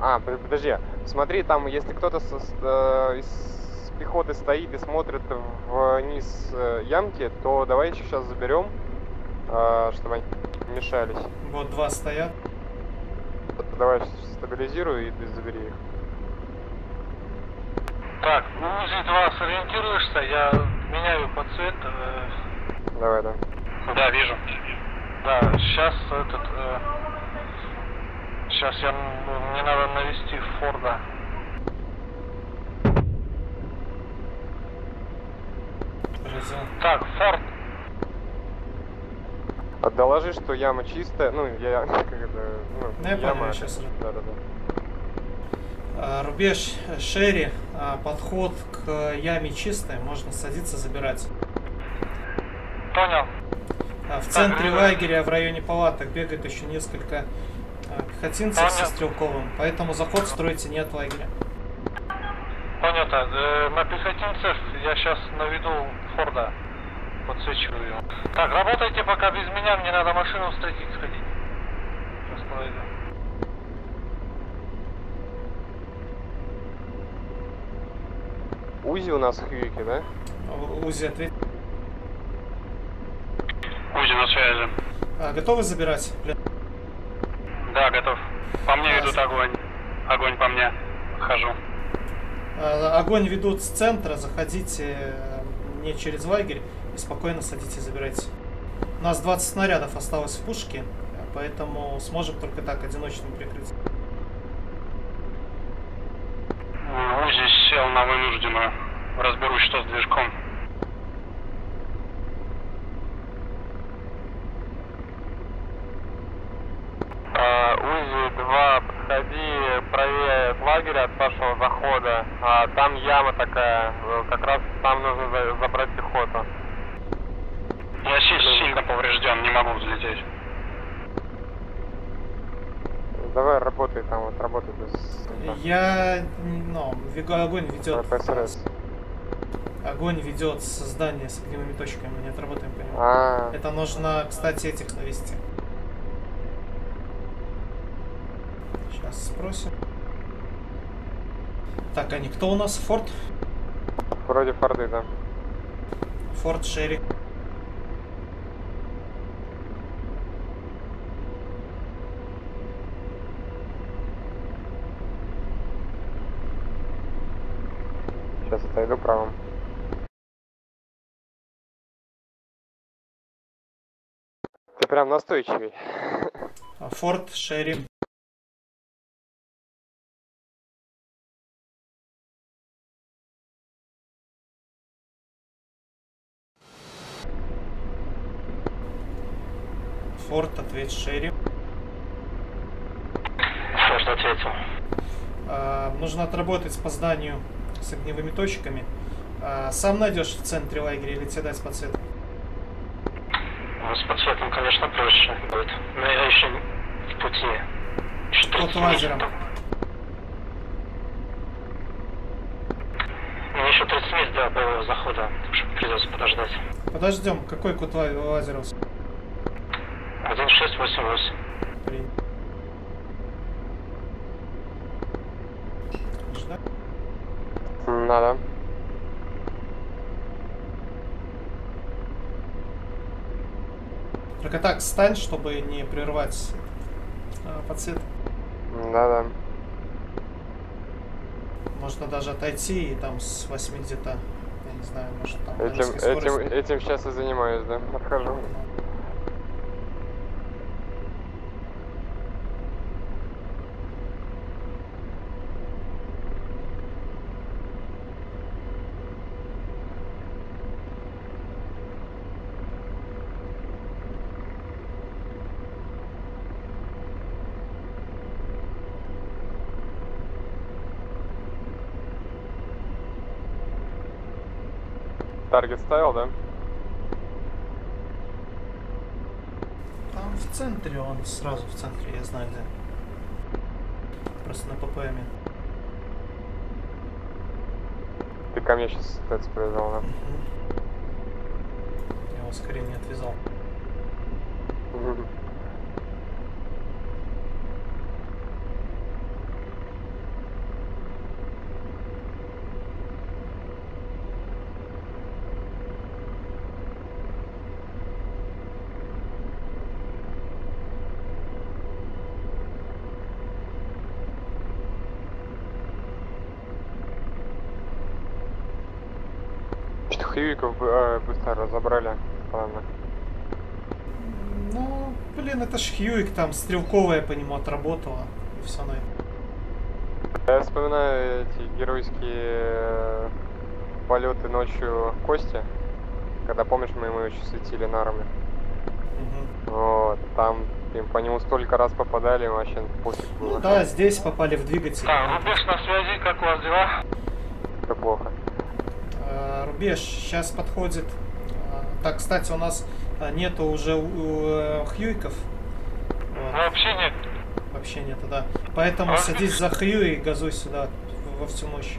А, под- подожди. Смотри, там, если кто-то э, из пехоты стоит и смотрит вниз э, ямки, то давай еще сейчас заберем, а, чтобы они мешались. Вот два стоят. Давай стабилизируй и ты забери их. Так, УЗИ-2 сориентируешься, я меняю по цвет. э, Давай, да. Да, вижу. да, сейчас этот... сейчас я... Мне надо навести Форда. Так, Форд. А доложи, что яма чистая. Ну, я как это. Ну, Ну, я понял, яма. я щас- Да, да, да. А, Рубеж э, Шерри. а, Подход к яме чистый. Можно садиться, забирать. Понял. А, В центре лагеря, в районе палаток, бегает еще несколько а, пехотинцев со стрелковым. Поэтому заход строите не от лагеря. Понятно. Э, на пехотинцев я сейчас наведу Форда. Подсвечиваю его. Так, работайте пока без меня, мне надо машину встретить сходить. Сейчас подойду. Узи у нас Хьюики, да? Узи ответь. Узи на связи. А, готовы забирать? Блин, Да, готов. По мне А, ведут огонь. Огонь по мне. Хожу. Э, Огонь ведут с центра, заходите э, не через лагерь и спокойно садите, забирайте. У нас 20 снарядов осталось в пушке, поэтому сможем только так одиночным прикрыть. Узи сел на вынужденную. Разберусь, что с движком. А, УЗИ-2, подходи правее от лагеря, от вашего захода. А, там такая, э, как раз там нужно за- забрать пехоту. Я си- сильно поврежден, не могу взлететь. Давай работай там, вот работай без... Я, ну, огонь ведет. ПСРС. Огонь ведет с здания с огневыми точками, мы не отработаем по нему. А, Это нужно, кстати, этих навести. Сейчас спросим. Так, а не кто у нас? Форд? Вроде форды, да. Форд Шерри. Сейчас отойду правым. Ты прям настойчивый. А, Форд Шерри. Ответь Шерри. Форд ответил. А, нужно отработать по зданию с огневыми точками. А, сам найдешь в центре лагеря или тебе дать подсветку? Ну, с подсветом, конечно, проще будет. Но я еще в пути. 30 минут. лазером. Мне еще 30 минут до боевого захода, так что придется подождать. Подождем. Какой код ла- лазеров? 1688. Блин. Ждать? Надо. Только так, стань, чтобы не прервать а, подсвет. Да-да. Можно даже отойти и там с 8 где-то, я не знаю, может там Этим, этим, этим сейчас и занимаюсь, да. Отхожу. Таргет ставил, да? Там в центре, он сразу в центре, я знаю где. Просто на ППМе. Ты ко мне сейчас ТЭЦ привязал, да? Я ускорение отвязал. Мгм. Что Хьюиков э, быстро разобрали. Ладно. Ну, ж Хьюик там стрелковая по нему отработала. И все на этом. Я вспоминаю эти геройские э, полеты ночью Кости, когда, помнишь, мы ему еще светили нарами. Мгм. Вот, там им по нему столько раз попадали, вообще пофиг было. Ну да, здесь попали в двигатель. Так, рубеж на связи, как у вас дела? Это плохо. Э, Рубеж сейчас подходит. Э, Так, кстати, у нас э, нету уже у- у, э, Хьюиков. Вообще нет. вообще нету, да. Поэтому А? садись за Хью и газуй сюда во всю мощь.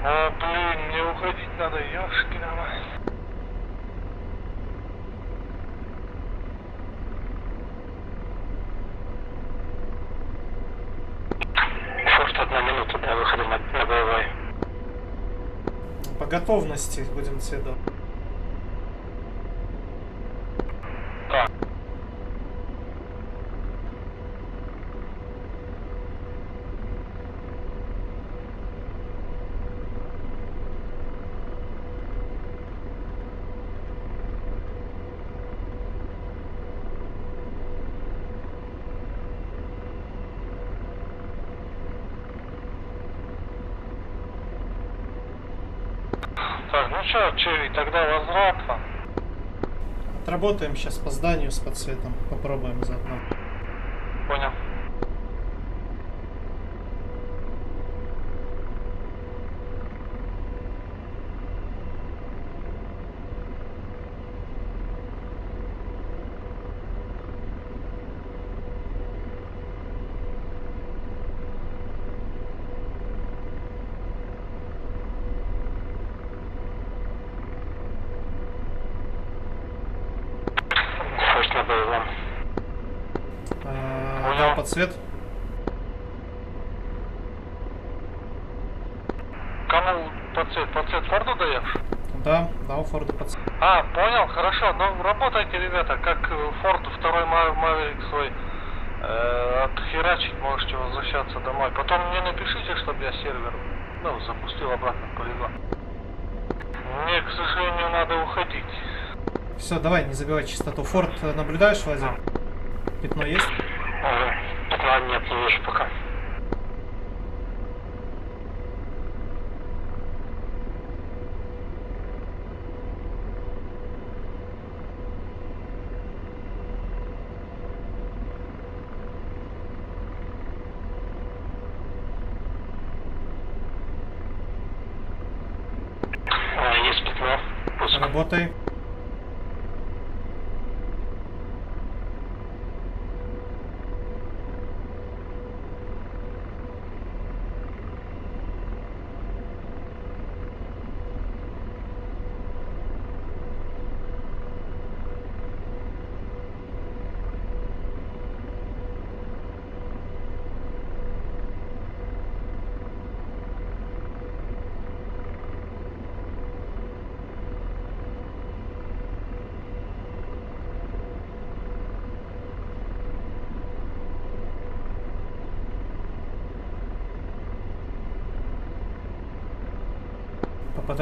А, блин, мне уходить надо, ёшки давай. Форд одна минута до выхода на, на боевой. По готовности будем следовать. Так. Так, ну что, Черри, тогда возврат вам. Отработаем сейчас по зданию с подсветом. Попробуем заодно. Понял. Форс на боевом. Подсвет. Кому подсвет? Подсвет Форду даешь? Да, дал Форду подсвет. А, понял, хорошо. Ну, работайте, ребята, как э, Форд второй Ма- Маверик свой э, отхерачить, можете возвращаться домой. Потом мне напишите, чтобы я сервер, ну, запустил обратно в полигон. Мне, к сожалению, надо уходить. Все, давай, не забивай чистоту. Форд э, наблюдаешь, Владимир? Пятно есть? Пятна нет, не вижу пока. А, Есть пятно. Пуск. Работай.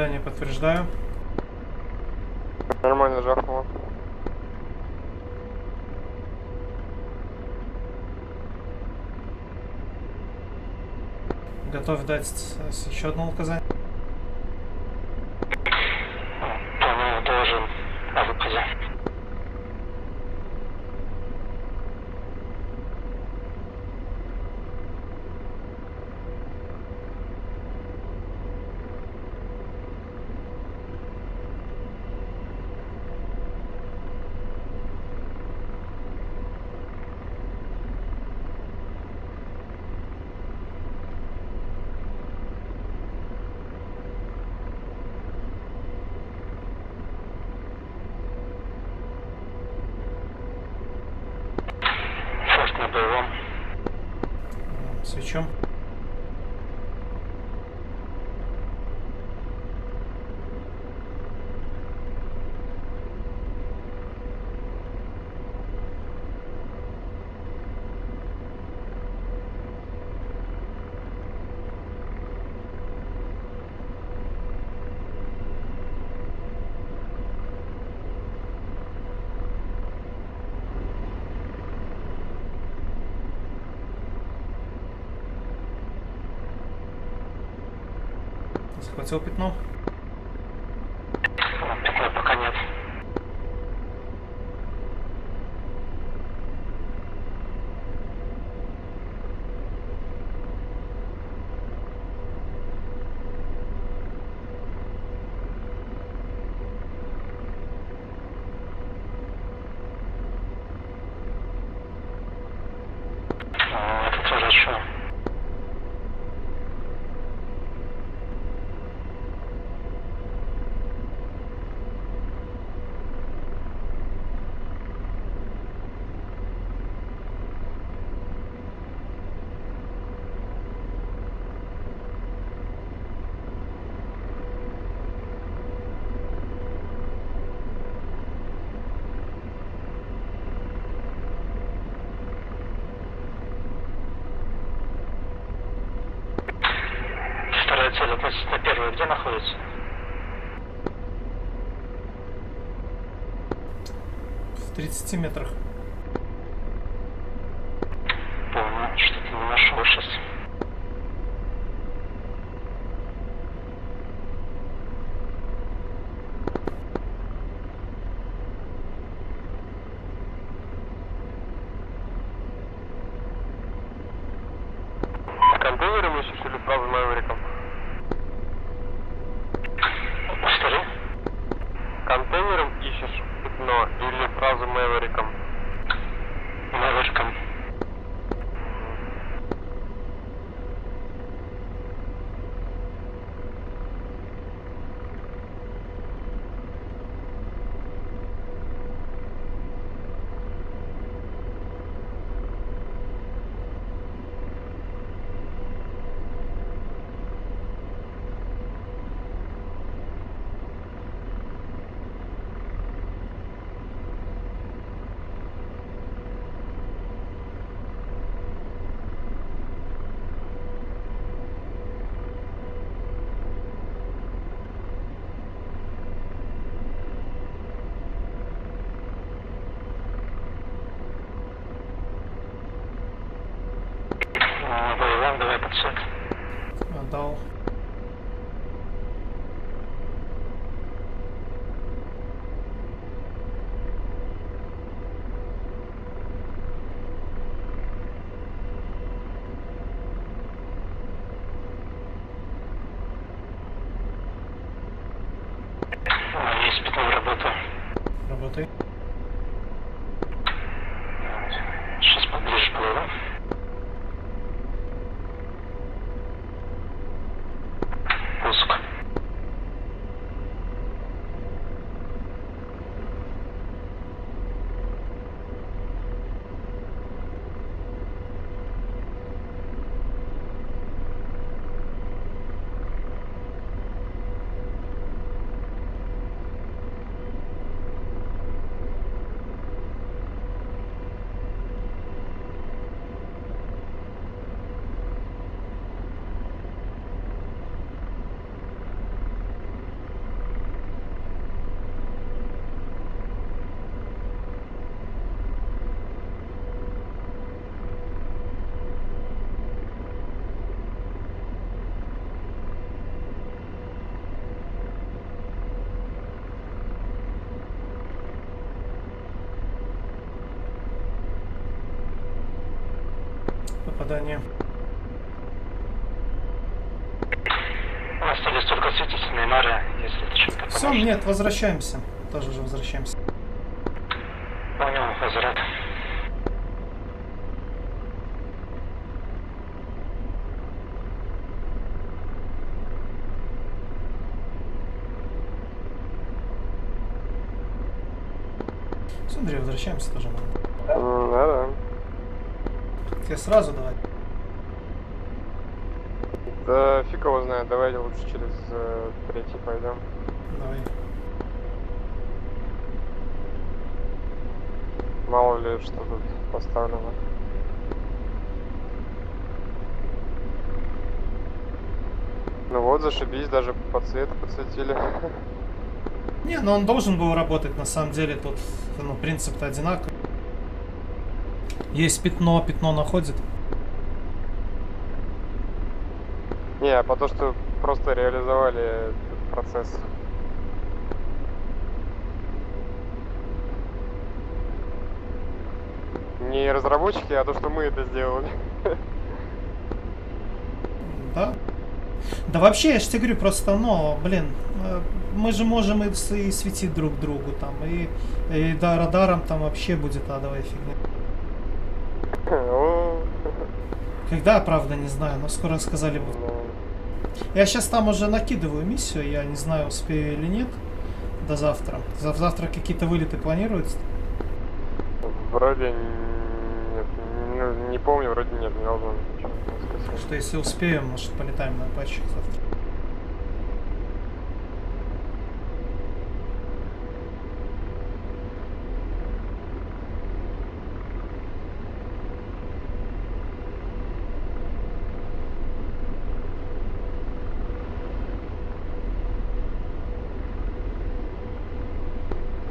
Попадание подтверждаю. Нормально жахнуло. Готов дать еще одно указание. Понял, должен о выпаде. Форс на боевом. Э, Свечом. Захватил пятно. Пятна пока нет. А, Это тоже еще. Вторая цель относительно первой где находится? В 30 метрах. Понял, что-то не нашел сейчас. Контейнером ищешь или сразу Мэвериком? Повтори. Контейнером ищешь пятно или сразу Мэвериком? Мэвериком. Все, нет, возвращаемся. Тоже уже возвращаемся. Понял, возврат. Все, Андрей, возвращаемся тоже. надо. Да-да. Тебе сразу давай. Да фиг его знает, давайте лучше через э, третий пойдем. Давай. Мало ли что тут поставлено. Ну вот, зашибись, даже по цвету подсветили. Не, ну он должен был работать, на самом деле, тут ну, принцип-то одинаковый. Есть пятно, пятно находит. Не, а потому что просто реализовали процесс. Не разработчики, а то, что мы это сделали. Да? Да вообще, я же тебе говорю, просто, ну, блин, э, мы же можем и, и светить друг другу там, и, и да, радаром там вообще будет адовая фигня. Когда, правда, не знаю, но скоро сказали бы. ну, Я сейчас там уже накидываю миссию, я не знаю, успею или нет до завтра. Зав- Завтра какие-то вылеты планируются? Вроде помню, вроде нет, не должно ничего. Что если успеем, может полетаем на патчик завтра.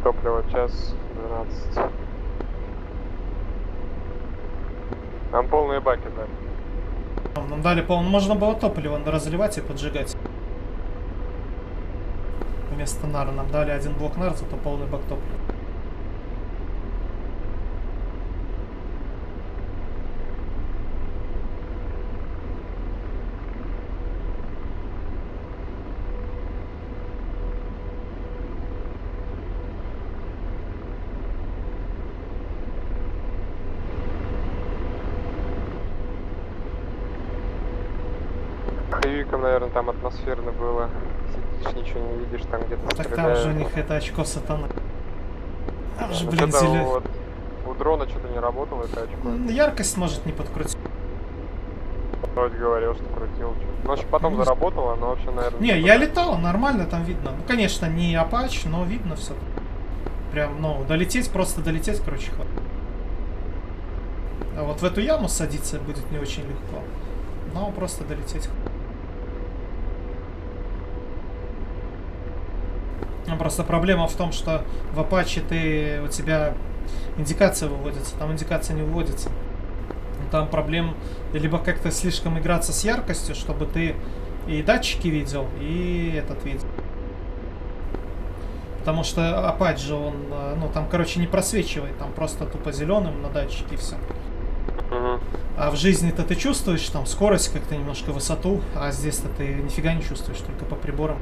Топливо час 12. Нам полные баки дали. Дали пол... Можно было топливо разливать и поджигать. Вместо нара нам дали один блок нар, зато полный бак топлива. Наверное, там атмосферно было. Сидишь, ничего не видишь, там где-то Так там стреляют. же у них это очко сатаны. Там же, Ну, блин, зелё- вот у дрона что-то не работало, это очко. Яркость может не подкрутить. Вроде говорил, что крутил. Ну, общем, потом Ну, заработало, но вообще, наверное... Не, я летал, нормально там видно. Ну, конечно, не Апач, но видно все. Прям, ну, долететь, просто долететь, короче, хватит. А вот в эту яму садиться будет не очень легко. Но просто долететь. хватит. Ну, Просто проблема в том, что в Apache ты, у тебя индикация выводится, там индикация не выводится. Ну, Там проблем либо как-то слишком играться с яркостью, чтобы ты и датчики видел, и этот видел. Потому что Apache же он, э, ну там, короче, не просвечивает, там просто тупо зеленым на датчике и все. А в жизни-то ты чувствуешь там скорость, как-то немножко высоту, а здесь-то ты нифига не чувствуешь, только по приборам.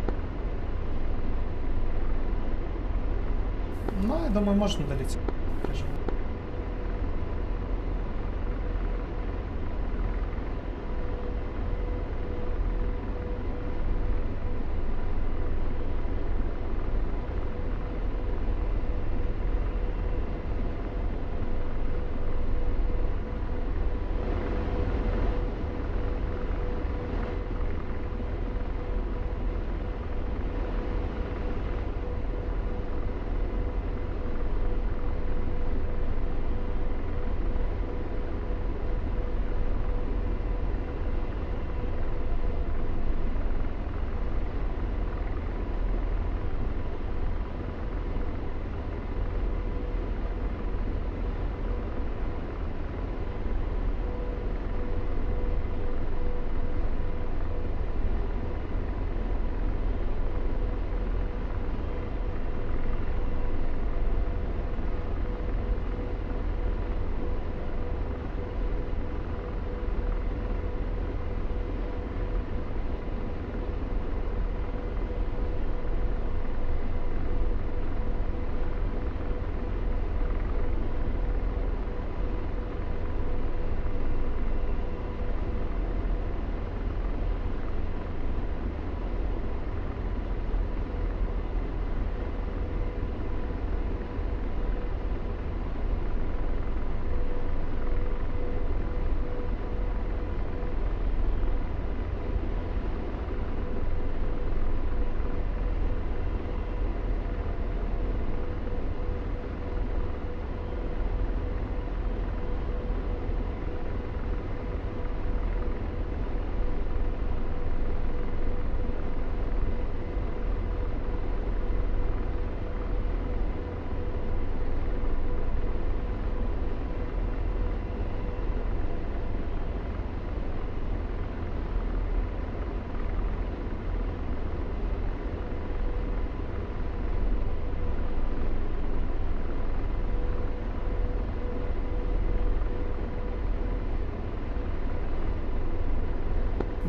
Ну, я думаю, можно долететь.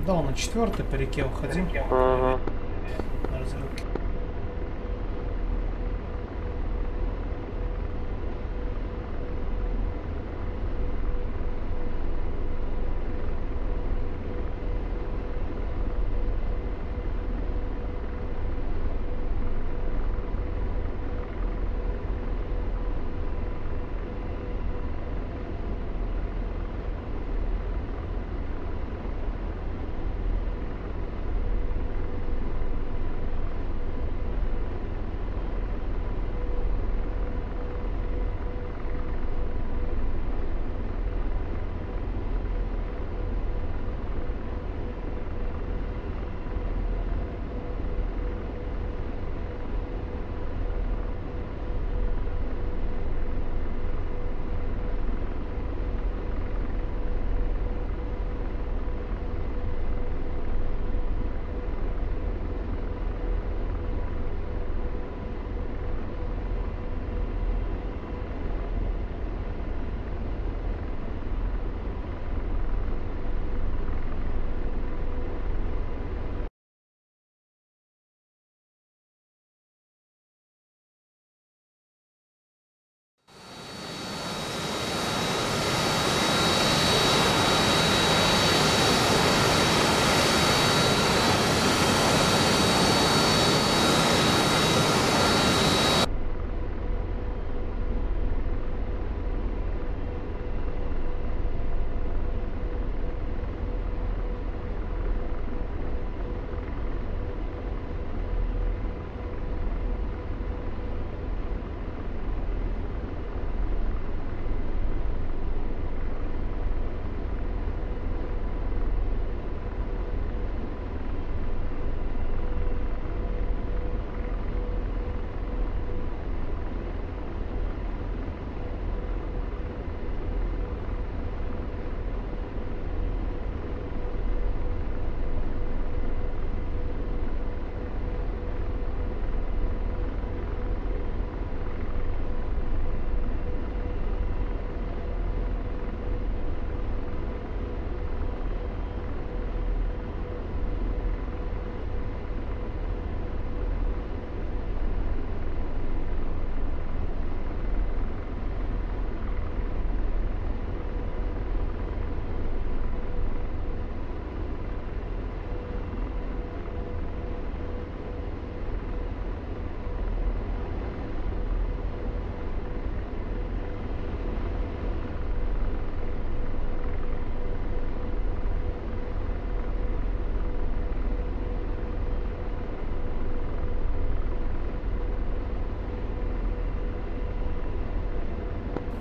Да, он на четвертый по реке уходил. Мгм.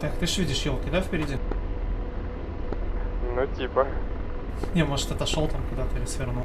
Так, ты ж видишь елки, да, впереди? Ну, типа. Не, может, отошел там куда-то или свернул.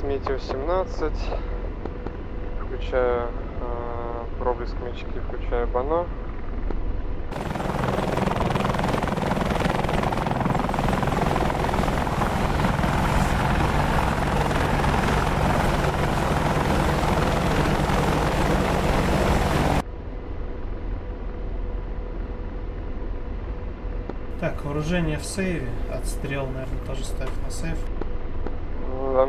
Нас метео 17. Включая э, проблеск мячки, включая бано. Так, вооружение в сейве. Отстрел, наверное, тоже ставь на сейв. Ну да.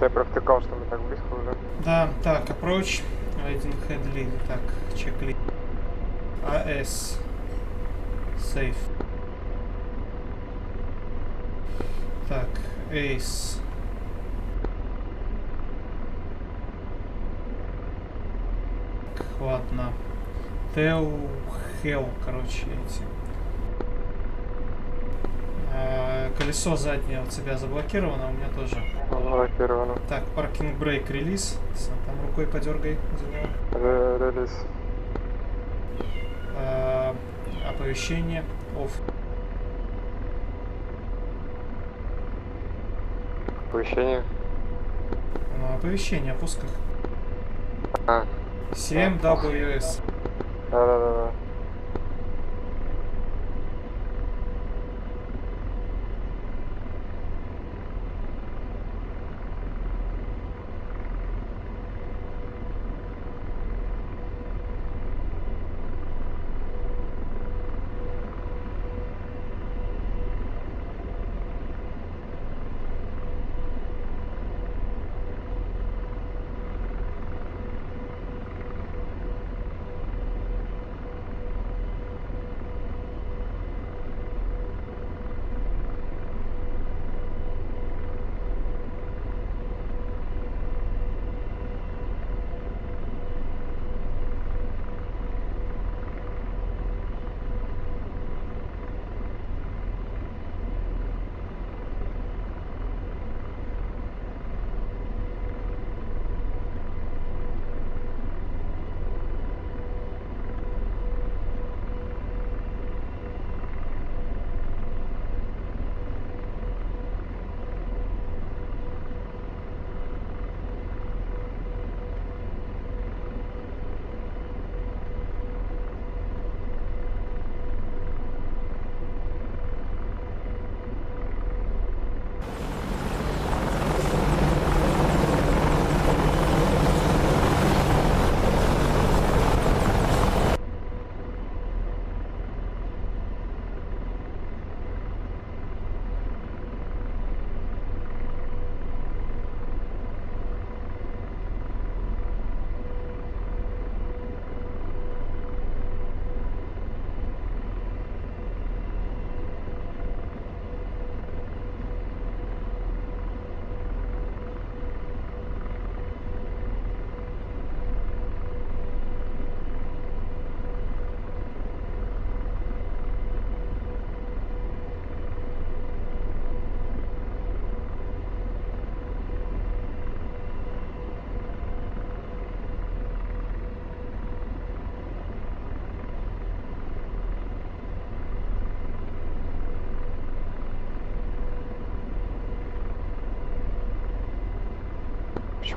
Что-то я провтыкал, что мы так близко уже. Да, так, approach, waiting head lead, так, чекли. AS, safe. Так, Ace. Так, Ладно. Теу Хел, короче, эти. А, колесо заднее у тебя заблокировано, у меня тоже. Заблокировано. Так, паркинг брейк релиз. Там рукой подергай за него. Ре- Релиз. А, оповещение. Оф. Оповещение. Ну, оповещение о пусках. А, 7 WS. да-да-да.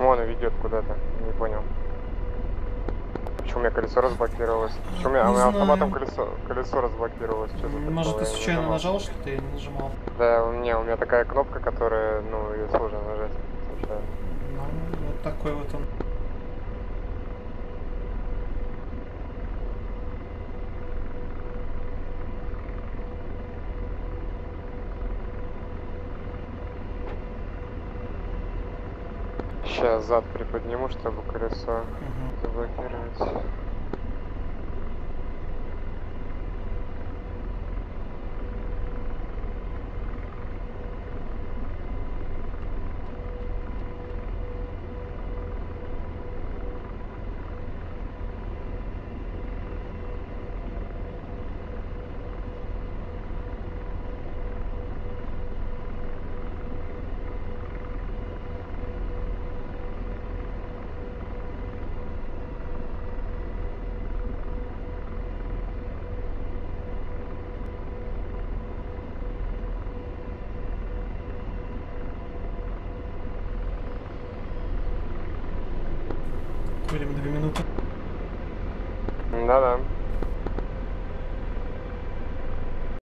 Почему она ведет куда-то? Не понял. Почему у меня колесо разблокировалось? Почему у меня, Не у меня автоматом колесо, колесо разблокировалось? Что Может, ты случайно нажал что-то и не нажимал? Да, у меня, у меня такая кнопка, которая, ну, ее сложно нажать. случайно. Ну, вот такой вот он. Сейчас зад приподниму, чтобы колесо заблокировать.